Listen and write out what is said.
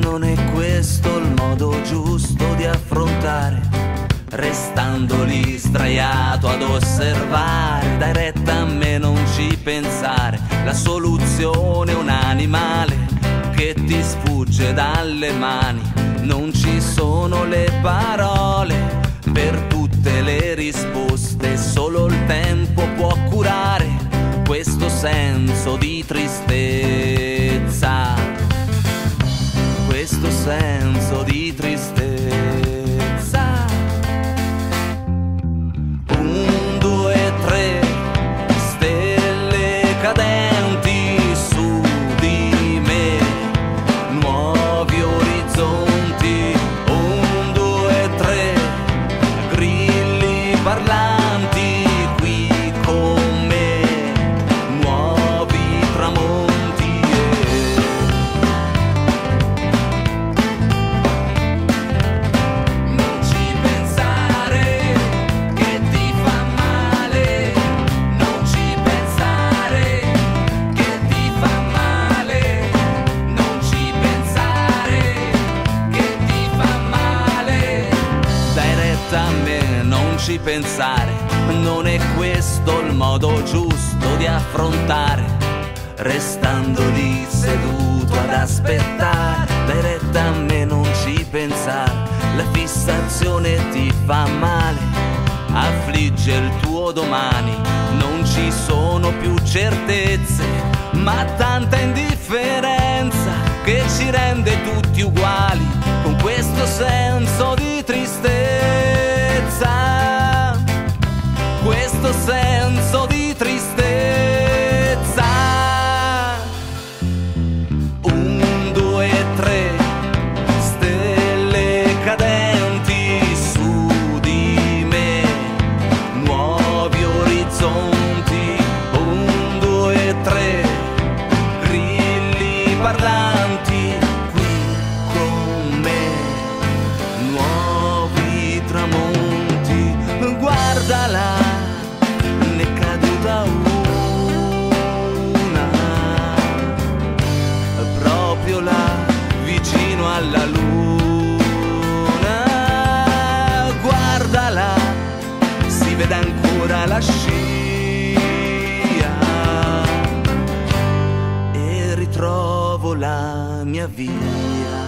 non è questo il modo giusto di affrontare, restando lì sdraiato ad osservare, dai retta a me non ci pensare, la soluzione è un animale che ti sfugge dalle mani, non ci sono le parole per tutte le risposte, solo il tempo può curare questo senso di tristezza, questo pensare, non è questo il modo giusto di affrontare, restando lì seduto ad aspettare. Retta a me, non ci pensare, la fissazione ti fa male, affligge il tuo domani, non ci sono più certezze, ma tanta indifferenza che ci rende tutti uguali con questo senso minha via.